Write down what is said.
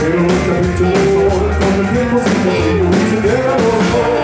Pero los capítulos con el tiempo sin motivo y se quedan los dos